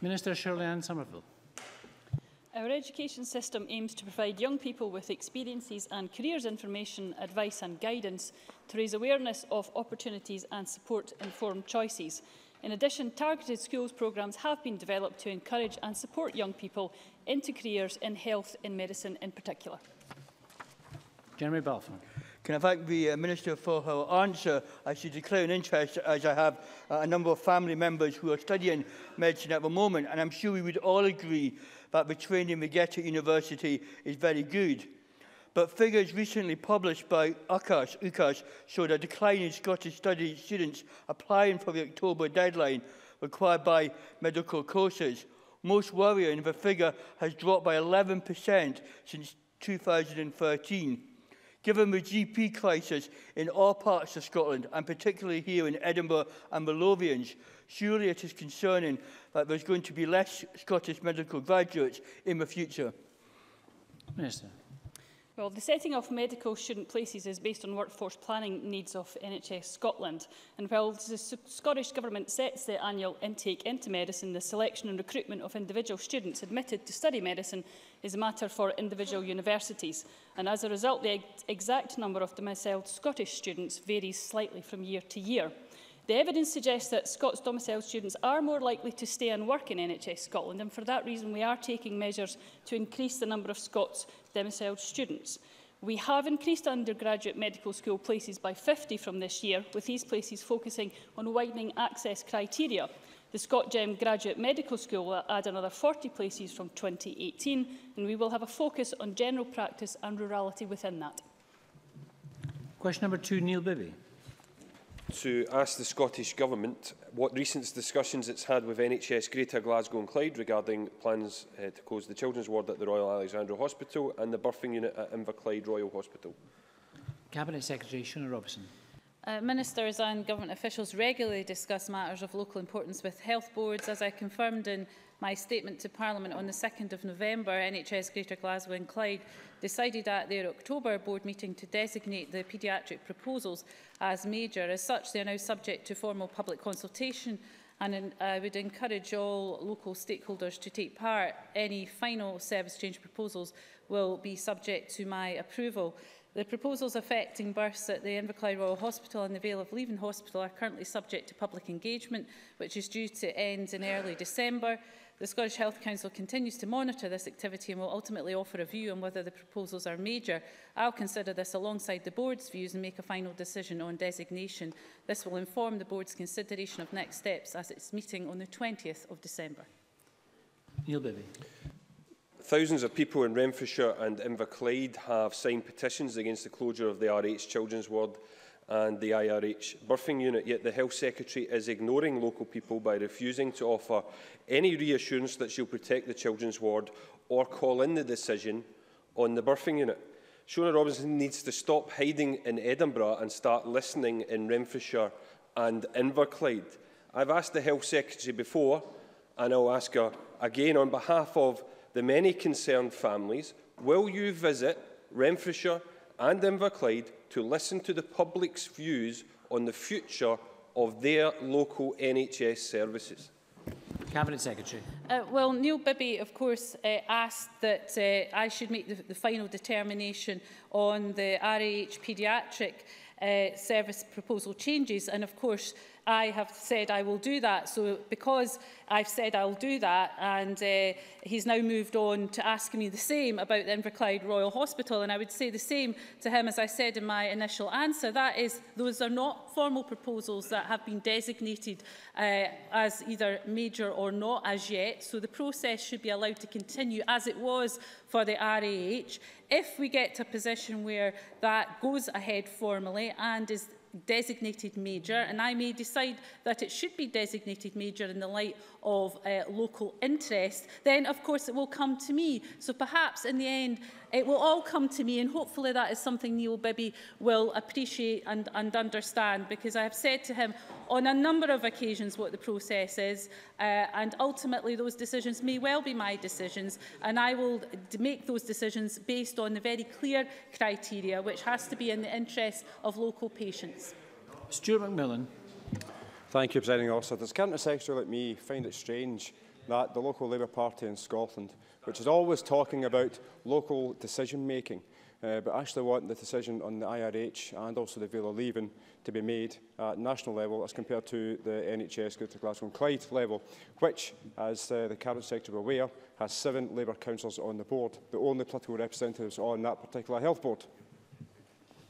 Minister Shirley Ann Somerville. Our education system aims to provide young people with experiences and careers information, advice and guidance to raise awareness of opportunities and support informed choices. In addition, targeted schools programmes have been developed to encourage and support young people into careers in health and medicine in particular. Jeremy Balfour. Can I thank the uh, Minister for her answer? I should declare an interest as I have uh, a number of family members who are studying medicine at the moment and I'm sure we would all agree that the training we get at university is very good but figures recently published by UCAS, UCAS showed a decline in Scottish studies students applying for the October deadline required by medical courses. Most worrying, the figure has dropped by 11% since 2013. Given the GP crisis in all parts of Scotland, and particularly here in Edinburgh and the Lothians, surely it is concerning that there's going to be less Scottish medical graduates in the future. Minister. Well, the setting of medical student places is based on workforce planning needs of NHS Scotland. And while the Scottish Government sets the annual intake into medicine, the selection and recruitment of individual students admitted to study medicine is a matter for individual universities. And as a result, the exact number of domiciled Scottish students varies slightly from year to year. The evidence suggests that Scots domiciled students are more likely to stay and work in NHS Scotland and for that reason we are taking measures to increase the number of Scots domiciled students. We have increased undergraduate medical school places by 50 from this year, with these places focusing on widening access criteria. The ScotGem Graduate Medical School will add another 40 places from 2018, and we will have a focus on general practice and rurality within that. Question number two, Neil Bibby to ask the Scottish Government what recent discussions it's had with NHS Greater Glasgow and Clyde regarding plans uh, to close the children's ward at the Royal Alexandra Hospital and the birthing unit at Inverclyde Royal Hospital. Cabinet Secretary Shona Robson. Uh, ministers and government officials regularly discuss matters of local importance with health boards. As I confirmed in my statement to Parliament on the 2nd of November, NHS Greater Glasgow and Clyde decided at their October board meeting to designate the paediatric proposals as major. As such, they are now subject to formal public consultation and in, I uh, would encourage all local stakeholders to take part. Any final service change proposals will be subject to my approval. The proposals affecting births at the Inverclyde Royal Hospital and the Vale of Leven Hospital are currently subject to public engagement, which is due to end in early December. The Scottish Health Council continues to monitor this activity and will ultimately offer a view on whether the proposals are major. I'll consider this alongside the Board's views and make a final decision on designation. This will inform the Board's consideration of next steps at its meeting on the 20th of December. Neil Bibby. Thousands of people in Renfrewshire and Inverclyde have signed petitions against the closure of the RH Children's Ward and the IRH birthing unit, yet the Health Secretary is ignoring local people by refusing to offer any reassurance that she'll protect the children's ward or call in the decision on the birthing unit. Shona Robinson needs to stop hiding in Edinburgh and start listening in Renfrewshire and Inverclyde. I've asked the Health Secretary before, and I'll ask her again on behalf of the many concerned families, will you visit Renfrewshire and Inverclyde to listen to the public's views on the future of their local NHS services? Cabinet Secretary. Uh, well, Neil Bibby, of course, uh, asked that uh, I should make the, the final determination on the RAH paediatric uh, service proposal changes. And of course, I have said I will do that. So because I've said I'll do that and uh, he's now moved on to ask me the same about the Inverclyde Royal Hospital and I would say the same to him as I said in my initial answer. That is, those are not formal proposals that have been designated uh, as either major or not as yet. So the process should be allowed to continue as it was for the RAH. If we get to a position where that goes ahead formally and is designated major and I may decide that it should be designated major in the light of uh, local interest, then of course it will come to me. So perhaps in the end it will all come to me and hopefully that is something Neil Bibby will appreciate and, and understand because I have said to him on a number of occasions what the process is uh, and ultimately those decisions may well be my decisions and I will make those decisions based on the very clear criteria which has to be in the interest of local patients. Stuart McMillan. Thank you, Presiding Officer. Does Cabinet Secretary like me find it strange that the local Labour Party in Scotland, which is always talking about local decision-making, Uh, but I actually want the decision on the IRH and also the Vela leaving to be made at national level as compared to the NHS Greater Glasgow and Clyde level, which, as uh, the Cabinet Secretary were aware, has seven Labour councillors on the board, the only political representatives on that particular health board.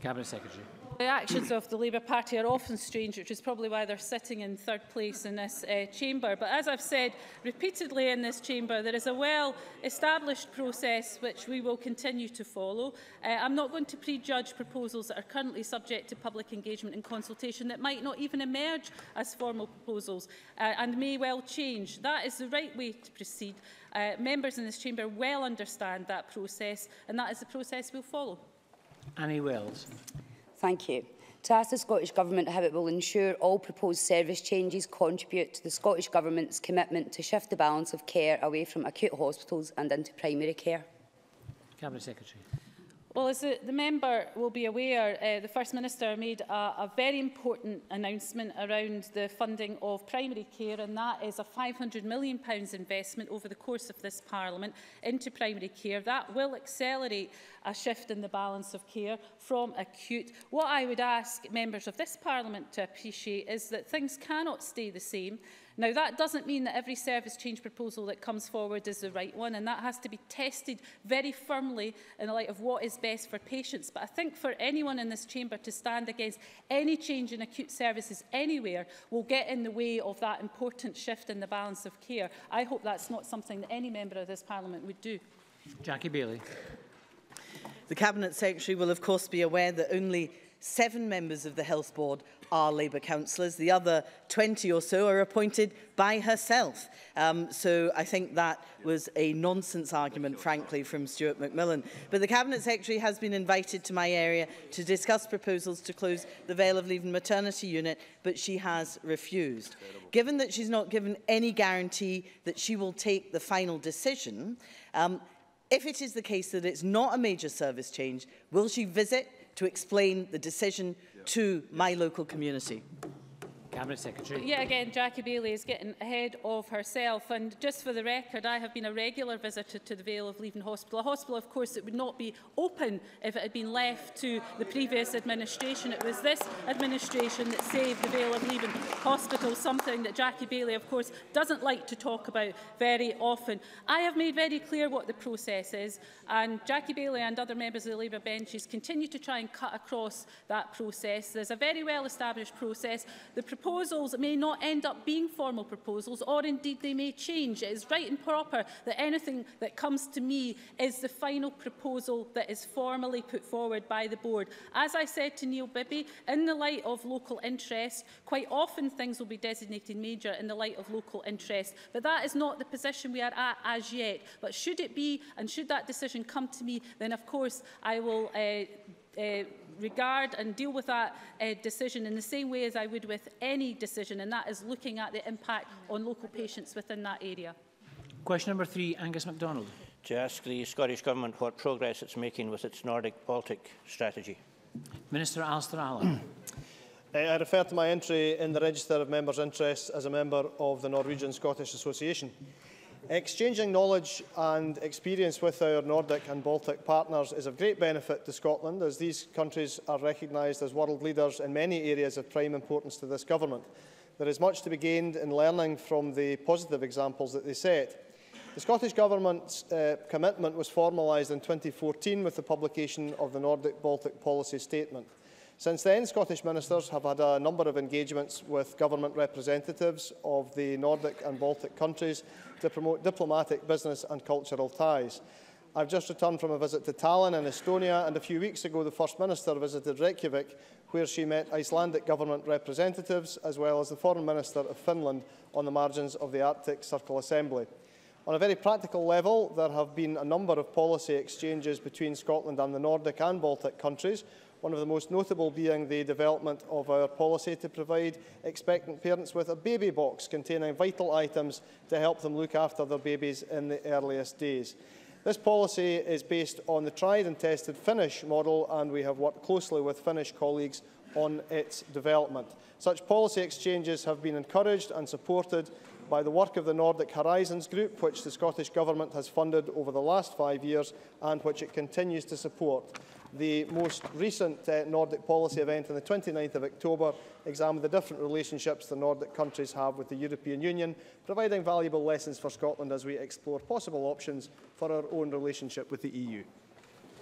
Cabinet Secretary. The actions of the Labour Party are often strange, which is probably why they're sitting in third place in this uh, chamber. But as I've said repeatedly in this chamber, there is a well-established process which we will continue to follow. Uh, I'm not going to prejudge proposals that are currently subject to public engagement and consultation that might not even emerge as formal proposals uh, and may well change. That is the right way to proceed. Uh, members in this chamber well understand that process and that is the process we'll follow. Annie Wells. Thank you. To ask the Scottish Government how it will ensure all proposed service changes contribute to the Scottish Government's commitment to shift the balance of care away from acute hospitals and into primary care. Cabinet Secretary. Well, as the, the member will be aware, uh, the First Minister made a, a very important announcement around the funding of primary care, and that is a £500 million investment over the course of this Parliament into primary care. That will accelerate a shift in the balance of care from acute. What I would ask members of this Parliament to appreciate is that things cannot stay the same. Now, that doesn't mean that every service change proposal that comes forward is the right one, and that has to be tested very firmly in the light of what is best for patients. But I think for anyone in this chamber to stand against any change in acute services anywhere will get in the way of that important shift in the balance of care. I hope that's not something that any member of this parliament would do. Jackie Bailey. The Cabinet Secretary will of course be aware that only seven members of the Health Board are Labour councillors. The other 20 or so are appointed by herself. Um, so I think that was a nonsense argument, frankly, from Stuart Macmillan. But the Cabinet Secretary has been invited to my area to discuss proposals to close the Vale of Leven maternity unit, but she has refused. Given that she's not given any guarantee that she will take the final decision, um, if it is the case that it's not a major service change, will she visit to explain the decision to my local community. Cabinet Secretary. Yeah, again, Jackie Bailey is getting ahead of herself. And just for the record, I have been a regular visitor to the Vale of Leaven Hospital. A hospital, of course, that would not be open if it had been left to the previous administration. It was this administration that saved the Vale of Leaven Hospital, something that Jackie Bailey, of course, doesn't like to talk about very often. I have made very clear what the process is, and Jackie Bailey and other members of the Labour benches continue to try and cut across that process. There's a very well-established process. The proposal proposals may not end up being formal proposals or indeed they may change. It is right and proper that anything that comes to me is the final proposal that is formally put forward by the board. As I said to Neil Bibby, in the light of local interest, quite often things will be designated major in the light of local interest. But that is not the position we are at as yet. But should it be and should that decision come to me, then of course I will uh, uh, regard and deal with that uh, decision in the same way as I would with any decision, and that is looking at the impact on local patients within that area. Question number three, Angus MacDonald. To ask the Scottish Government what progress it's making with its Nordic-Baltic strategy. Minister Alistair Allen. Uh, I refer to my entry in the Register of Members' Interests as a member of the Norwegian Scottish Association. Exchanging knowledge and experience with our Nordic and Baltic partners is of great benefit to Scotland, as these countries are recognised as world leaders in many areas of prime importance to this government. There is much to be gained in learning from the positive examples that they set. The Scottish Government's uh, commitment was formalised in 2014 with the publication of the Nordic-Baltic Policy Statement. Since then, Scottish ministers have had a number of engagements with government representatives of the Nordic and Baltic countries to promote diplomatic, business and cultural ties. I've just returned from a visit to Tallinn in Estonia, and a few weeks ago the First Minister visited Reykjavik, where she met Icelandic government representatives, as well as the Foreign Minister of Finland on the margins of the Arctic Circle Assembly. On a very practical level, there have been a number of policy exchanges between Scotland and the Nordic and Baltic countries, one of the most notable being the development of our policy to provide expectant parents with a baby box containing vital items to help them look after their babies in the earliest days. This policy is based on the tried and tested Finnish model and we have worked closely with Finnish colleagues on its development. Such policy exchanges have been encouraged and supported by the work of the Nordic Horizons Group, which the Scottish Government has funded over the last five years and which it continues to support. The most recent uh, Nordic policy event on the 29th of October examined the different relationships the Nordic countries have with the European Union, providing valuable lessons for Scotland as we explore possible options for our own relationship with the EU.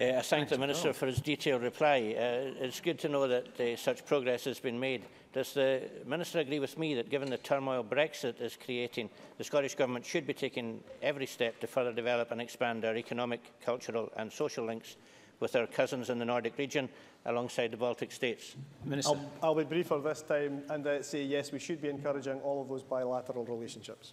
Uh, I thank the Minister for his detailed reply. Uh, it's good to know that uh, such progress has been made. Does the Minister agree with me that given the turmoil Brexit is creating, the Scottish Government should be taking every step to further develop and expand our economic, cultural and social links with our cousins in the Nordic region alongside the Baltic states? Minister. I'll, I'll be briefer this time and uh, say yes, we should be encouraging all of those bilateral relationships.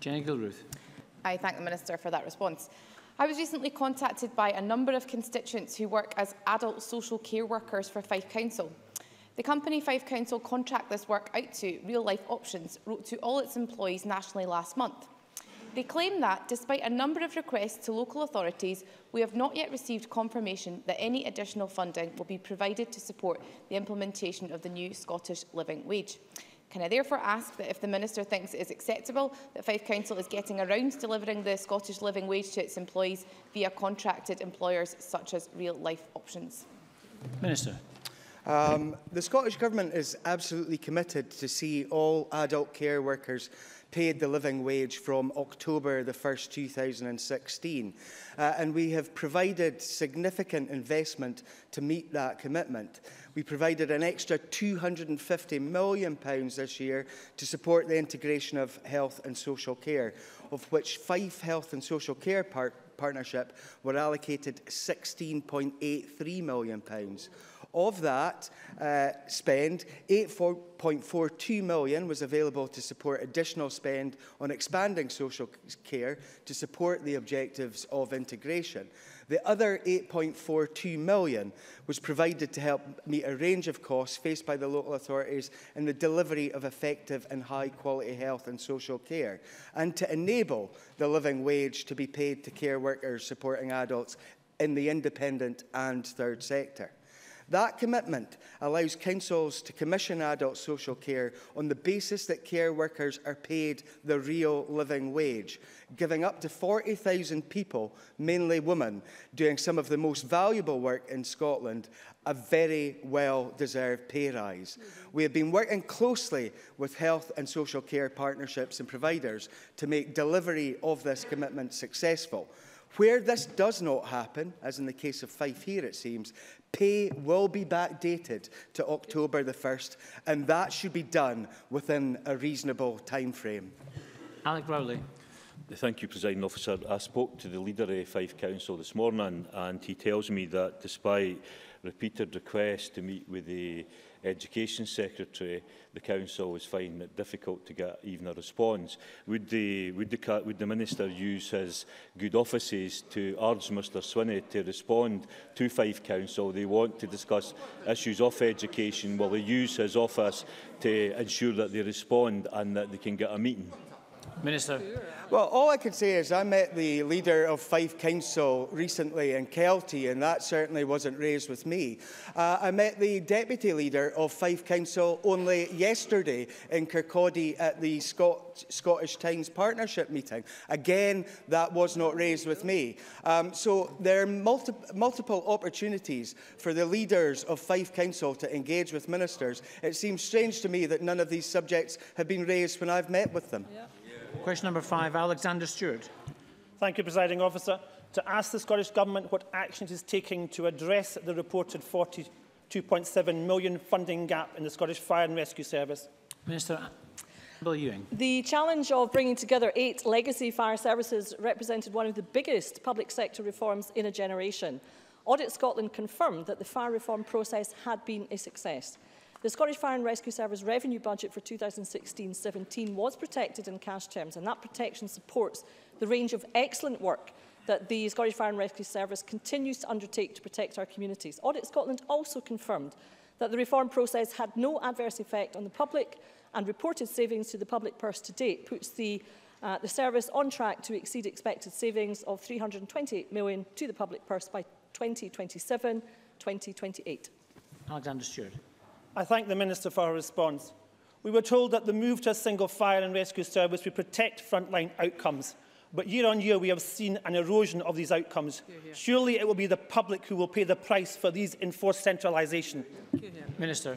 Jenny Gilruth. I thank the Minister for that response. I was recently contacted by a number of constituents who work as adult social care workers for Fife Council. The company Fife Council contract this work out to Real Life Options wrote to all its employees nationally last month. They claim that, despite a number of requests to local authorities, we have not yet received confirmation that any additional funding will be provided to support the implementation of the new Scottish Living Wage. Can I therefore ask that if the Minister thinks it is acceptable that Fife Council is getting around delivering the Scottish living wage to its employees via contracted employers such as Real Life Options? Minister. Um, the Scottish Government is absolutely committed to see all adult care workers paid the living wage from October the 1st, 2016. Uh, and we have provided significant investment to meet that commitment. We provided an extra 250 million pounds this year to support the integration of health and social care, of which five health and social care par partnership were allocated 16.83 million. Pounds. Of that uh, spend, 8.42 million was available to support additional spend on expanding social care to support the objectives of integration. The other 8.42 million was provided to help meet a range of costs faced by the local authorities in the delivery of effective and high quality health and social care and to enable the living wage to be paid to care workers supporting adults in the independent and third sector. That commitment allows councils to commission adult social care on the basis that care workers are paid the real living wage, giving up to 40,000 people, mainly women, doing some of the most valuable work in Scotland a very well-deserved pay rise. Mm-hmm. We have been working closely with health and social care partnerships and providers to make delivery of this commitment successful. Where this does not happen, as in the case of Fife here it seems, Pay will be backdated to October the 1st, and that should be done within a reasonable time frame. Alec Rowley. Thank you, President Officer. I spoke to the leader of Fife 5 Council this morning, and he tells me that despite repeated requests to meet with the Education Secretary, the Council is finding it difficult to get even a response. Would the, would the, would the Minister use his good offices to urge Mr Swinney to respond to Fife Council? They want to discuss issues of education. Will he use his office to ensure that they respond and that they can get a meeting? Minister. Well, all I can say is I met the leader of Fife Council recently in Kelty, and that certainly wasn't raised with me. Uh, I met the deputy leader of Fife Council only yesterday in Kirkcaldy at the Scot Scottish Times Partnership meeting. Again, that was not raised with me. Um, so there are multi multiple opportunities for the leaders of Fife Council to engage with ministers. It seems strange to me that none of these subjects have been raised when I've met with them. Yeah. Question number five, Alexander Stewart. Thank you, Presiding Officer. To ask the Scottish Government what action it is taking to address the reported 42.7 million funding gap in the Scottish Fire and Rescue Service. Minister Bill Ewing. The challenge of bringing together eight legacy fire services represented one of the biggest public sector reforms in a generation. Audit Scotland confirmed that the fire reform process had been a success. The Scottish Fire and Rescue Service revenue budget for 2016-17 was protected in cash terms, and that protection supports the range of excellent work that the Scottish Fire and Rescue Service continues to undertake to protect our communities. Audit Scotland also confirmed that the reform process had no adverse effect on the public and reported savings to the public purse to date puts the, uh, the service on track to exceed expected savings of 328 million to the public purse by 2027-2028. Alexander Stewart. I thank the Minister for her response. We were told that the move to a single fire and rescue service would protect frontline outcomes. But year on year, we have seen an erosion of these outcomes. Here, here. Surely it will be the public who will pay the price for these enforced centralisation. Minister.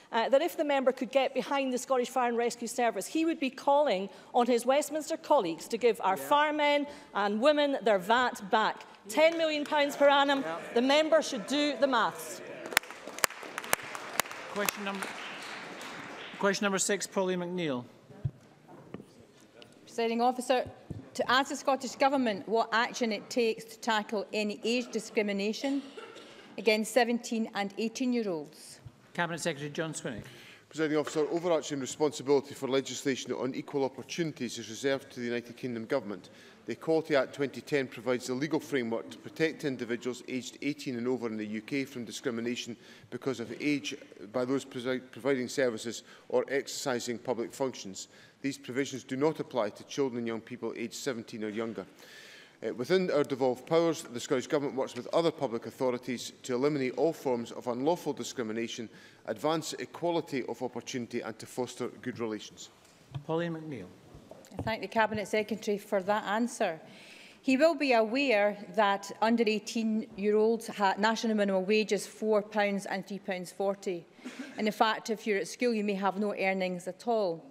uh, that if the member could get behind the Scottish Fire and Rescue Service, he would be calling on his Westminster colleagues to give our yeah. firemen and women their VAT back. £10 million pounds per annum. Yeah. The member should do the maths. Question number, question number six, Polly McNeill. Presiding officer, to ask the Scottish Government what action it takes to tackle any age discrimination against 17 and 18-year-olds. Cabinet Secretary John Swinney. Presiding officer, overarching responsibility for legislation on equal opportunities is reserved to the United Kingdom Government. The Equality Act 2010 provides the legal framework to protect individuals aged 18 and over in the UK from discrimination because of age by those providing services or exercising public functions these provisions do not apply to children and young people aged 17 or younger. Uh, within our devolved powers, the Scottish Government works with other public authorities to eliminate all forms of unlawful discrimination, advance equality of opportunity and to foster good relations. Pauline McNeill. I thank the Cabinet Secretary for that answer. He will be aware that under 18-year-olds national minimum wage is £4 and £3.40. And in fact, if you're at school, you may have no earnings at all.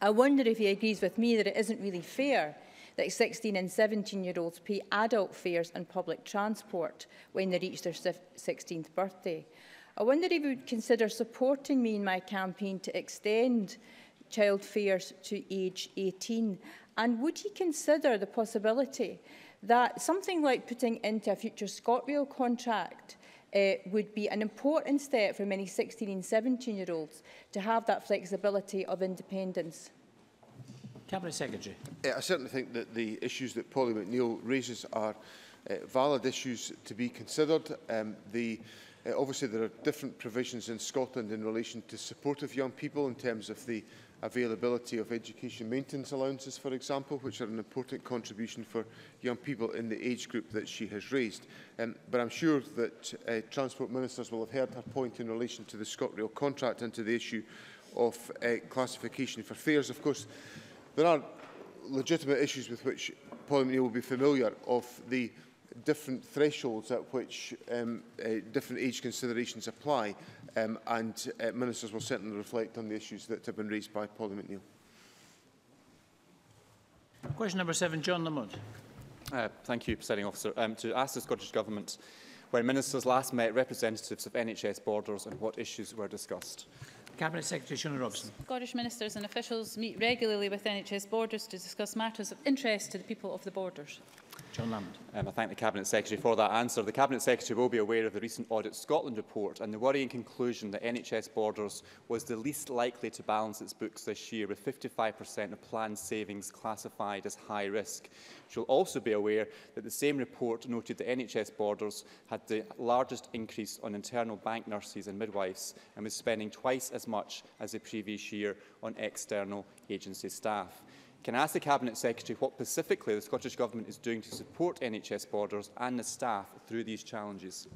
I wonder if he agrees with me that it isn't really fair that 16 and 17 year olds pay adult fares and public transport when they reach their 16th birthday. I wonder if he would consider supporting me in my campaign to extend child fares to age 18 and would he consider the possibility that something like putting into a future ScotRail contract uh, would be an important step for many 16 and 17-year-olds to have that flexibility of independence. Cabinet Secretary. Yeah, uh, I certainly think that the issues that Polly McNeill raises are uh, valid issues to be considered. Um, the, uh, obviously, there are different provisions in Scotland in relation to supportive young people in terms of the availability of education maintenance allowances, for example, which are an important contribution for young people in the age group that she has raised. Um, but I'm sure that uh, Transport Ministers will have heard her point in relation to the ScotRail contract and to the issue of uh, classification for fares. Of course, there are legitimate issues with which Parliament will be familiar of the different thresholds at which um, uh, different age considerations apply um, and uh, ministers will certainly reflect on the issues that have been raised by Paul McNeill. Question number seven, John Lamont. Uh, thank you, Presiding Officer. Um, to ask the Scottish Government when ministers last met representatives of NHS borders and what issues were discussed. Cabinet Secretary Shona Robson. Scottish ministers and officials meet regularly with NHS borders to discuss matters of interest to the people of the borders. John Lamond. Um, I thank the Cabinet Secretary for that answer. The Cabinet Secretary will be aware of the recent Audit Scotland report and the worrying conclusion that NHS Borders was the least likely to balance its books this year, with 55% of planned savings classified as high risk. She will also be aware that the same report noted that NHS Borders had the largest increase on internal bank nurses and midwives and was spending twice as much as the previous year on external agency staff. Can I ask the Cabinet Secretary what specifically the Scottish Government is doing to support NHS Borders and the staff through these challenges?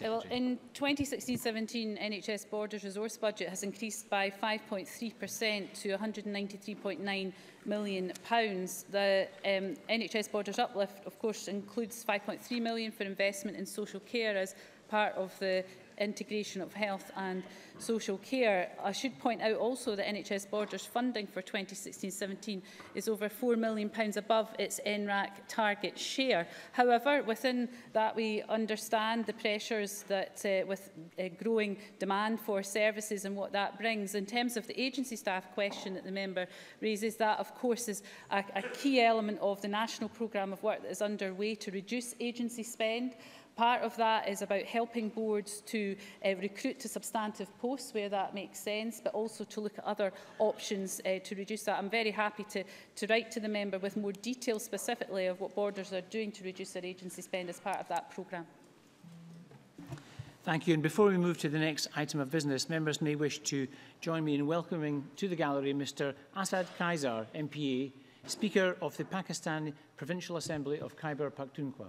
Well, in 2016-17, NHS Borders resource budget has increased by 5.3% to £193.9 million. Pounds. The um, NHS Borders uplift, of course, includes £5.3 million for investment in social care as part of the integration of health and social care. I should point out also that NHS Borders funding for 2016-17 is over £4 million above its NRAC target share. However, within that we understand the pressures that uh, with uh, growing demand for services and what that brings. In terms of the agency staff question that the member raises, that of course is a, a key element of the national programme of work that is underway to reduce agency spend. Part of that is about helping boards to uh, recruit to substantive posts posts where that makes sense, but also to look at other options uh, to reduce that. I'm very happy to, to write to the member with more details specifically of what borders are doing to reduce their agency spend as part of that programme. Thank you. And before we move to the next item of business, members may wish to join me in welcoming to the gallery Mr Asad Kaisar, MPA, Speaker of the Pakistan Provincial Assembly of Khyber Pakhtunkhwa.